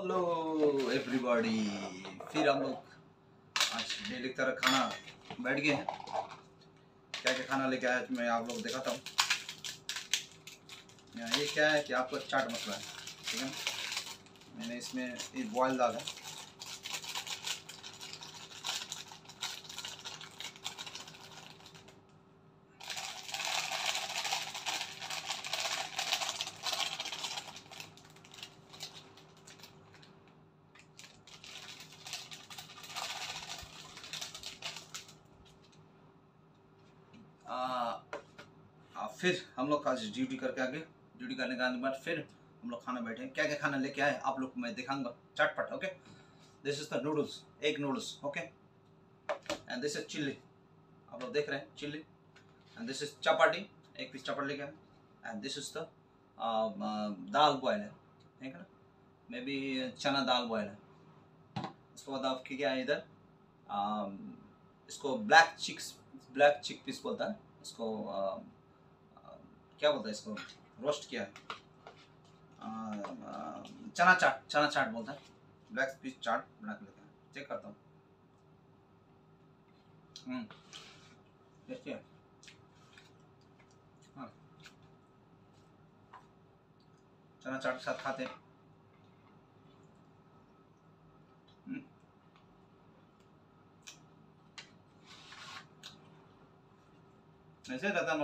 Hello everybody फिर हम लोग आज डेली की तरह खाना। बैठ गए हैं। क्या क्या खाना लेके आया मैं आप लोग दिखाता हूँ। ये क्या है कि आपको चाट मसला है, ठीक है? मैंने इसमें एक बॉयल दाल है आ, आ, फिर हम लोग आज ड्यूटी करके आगे ड्यूटी करने के के बाद फिर हम लोग खाना बैठे क्या क्या खाना लेके आए आप लोग को मैं दिखाऊँगा। चटपट okay this is the noodles egg noodles okay and this is chilli आप लोग देख रहे हैं chilli and this is chapati एक पीस चपाटी लेके आए। And this is the dal boil है। ठीक है ना? मे बी चना दाल बॉयल है। उसके बाद आपके क्या है इधर? Um, इसको black chicks black chick piece बोलता है। उसको आ, क्या बोलता है इसको? रोस्ट किया। है चना चाट चना चाट बोलता है। ब्लैक पीस चाट बना के लेते हैं। चेक करता हूँ। हम्म। हाँ। चना चाट के साथ खाते हैं। हम्म। ऐसे रहता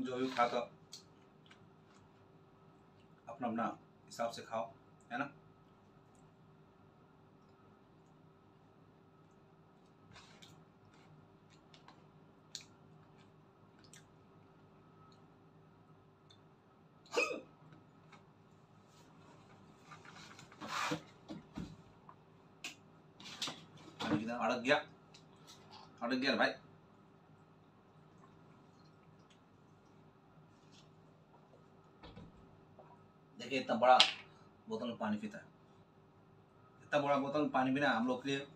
जो भी खाता अपना अपना हिसाब से खाओ है ना पानी किधर अड़क गया अड़क गया भाई। देखिए, इतना बड़ा बोतल पानी पीता है। इतना बड़ा बोतल पानी पीना हम लोग के लिए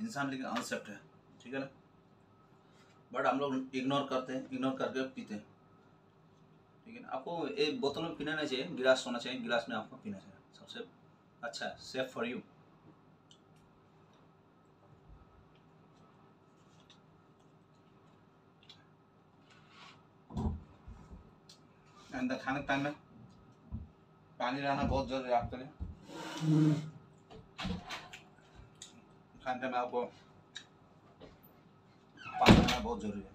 इंसान लेकिन अनसेप्ट है, ठीक है ना? बट हम लोग इग्नोर करते हैं, इग्नोर करके पीते हैं। ठीक है आपको एक बोतल में पीना नहीं चाहिए, गिलास होना चाहिए, गिलास में आपको पीना चाहिए। सबसे अच्छा है सेफ़ फॉर यू। अंदर खाने टाइम में पानी रहना बहुत ज़रूरी है आपके लिए। खाने में आपको पानी रहना बहुत ज़रूरी है।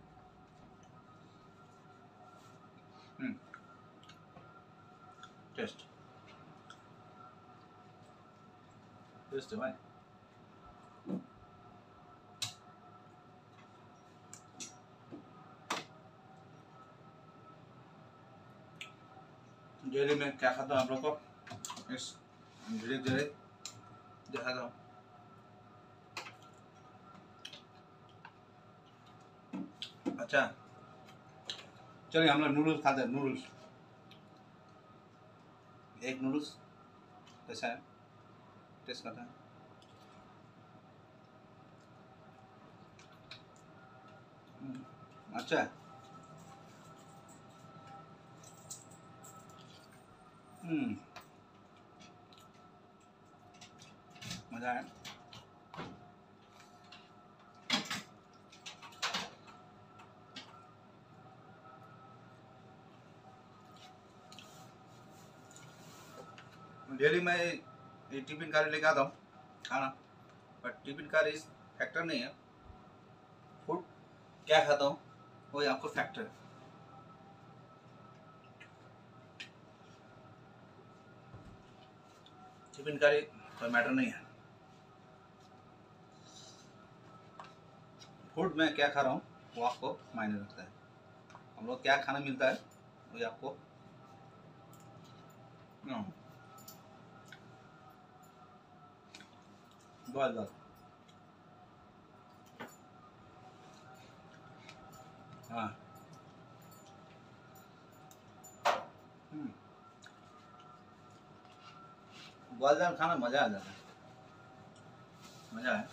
हम्म। टेस्ट। टेस्ट है भाई। डेली में क्या खाता हूँ आप लोग को? इस धीरे धीरे दिखाता हूँ अच्छा चलिए हम लोग नूडल्स खाते हैं नूडल्स एक नूडल्स कैसा है। टेस्ट करते हैं। अच्छा। है मज़ा है डेली मैं टिफ़िन कार्य लेके आता हूँ खाना बट टिफ़िन कार इस फैक्टर नहीं है फ़ूड क्या खाता हूँ वही आपको फैक्टर है टिफ़िन कारी कोई मैटर नहीं है। फ़ूड में क्या खा रहा हूँ, वो आपको मायने रखता है। हम लोग क्या खाना मिलता है, वही आपको बॉल दाल हाँ। बॉल दाल खाना मज़ा आ जाता है। मज़ा है।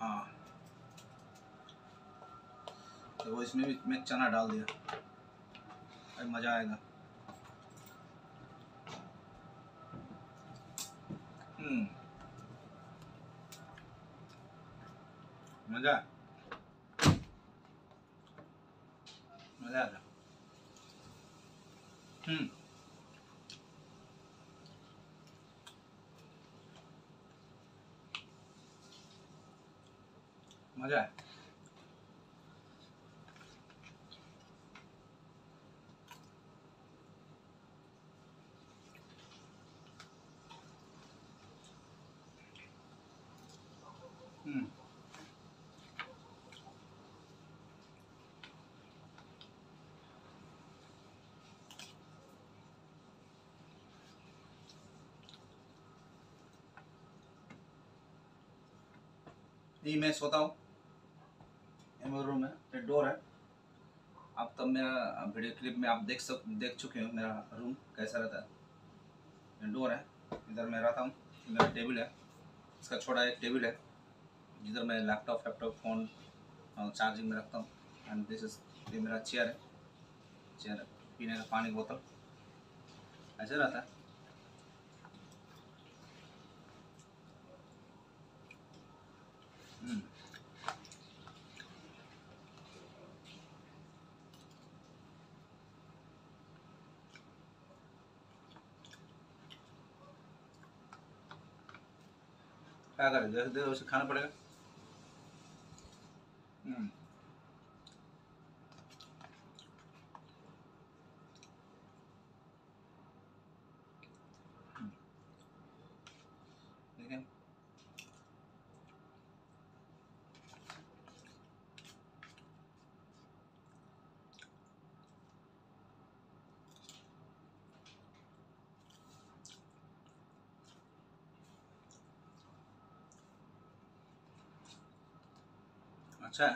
हाँ। तो वो इसमें भी मैं चना डाल दिया। अरे मज़ा आएगा। हम्म। मज़ा। मज़ा आ गया। हम्म। मज़ा है। हम्म। ये मैं सोता हूँ। मेरा रूम है ये डोर है। आप तब मेरा वीडियो क्लिप में आप देख सक, देख चुके हो मेरा रूम कैसा रहता है। ये डोर है, इधर मैं रहता हूँ, मेरा टेबल है, इसका छोटा एक टेबल है, जिधर मैं लैपटॉप लैपटॉप फ़ोन चार्जिंग में रखता हूँ। एंड दिस इज़ ये मेरा चेयर है चेयर पीने का पानी बोतल, ऐसे रहता है। हम्म। क्या करें जैसे दे उसे खाना पड़ेगा हम्म ठीक है अच्छा।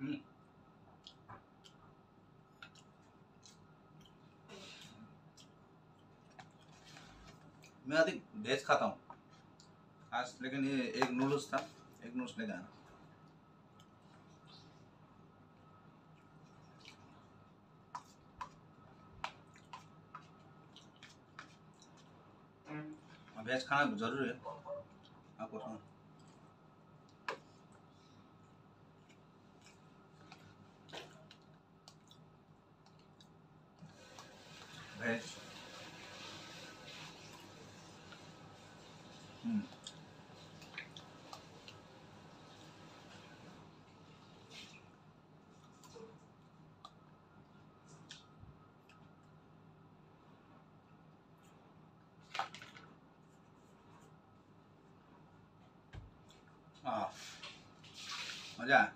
हम्म। मैं अधिक वेज खाता हूँ। आज लेकिन ये एक नूडल्स था, एक नूडल्स लेके आना वेज खाना ज़रूरी है। आप सुनो veg 啊，毛健，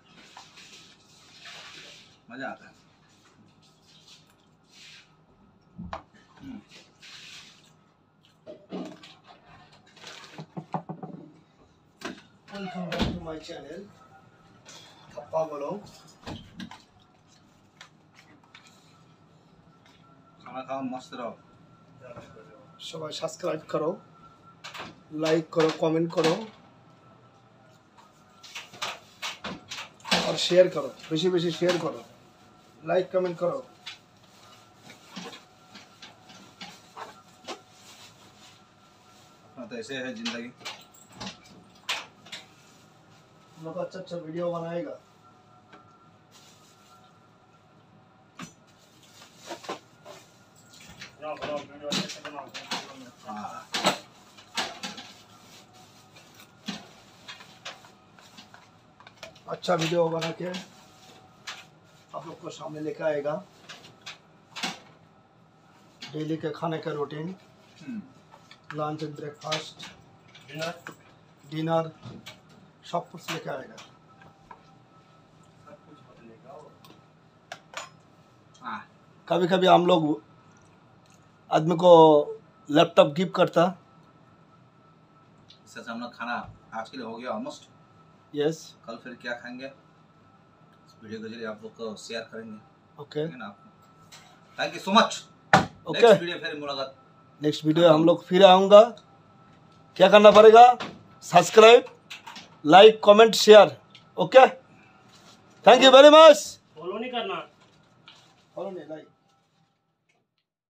毛健，嗯。Welcome back to my channel, Kappa Bolong. খানা খাওয়া মস্ত রাও সবাই সাবস্ক্রাইব করো লাইক করো কমেন্ট করো আর শেয়ার করো বেশি বেশি শেয়ার করো লাইক কমেন্ট করো हाँ तो ऐसे है जिंदगी हम लोग अच्छा अच्छा वीडियो बनाएगा अच्छा वीडियो बना के आप लोग को सामने लेकर आएगा। डेली के खाने का routine lunch and breakfast dinner dinner सब कुछ लेके आएगा। हाँ। कभी कभी हम लोग आदमी को लैपटॉप गिफ्ट करता। इससे हम लोग खाना आज के लिए हो गया ऑलमोस्ट यस कल फिर क्या खाएँगे? इस वीडियो के ज़रिए आप लोग को शेयर करेंगे। Okay thank you so much okay next video फिर मुलाकात। नेक्स्ट वीडियो हम लोग फिर आऊँगा। क्या करना पड़ेगा? Subscribe like comment share okay thank you very much follow नहीं करना। फॉलो नहीं लाइक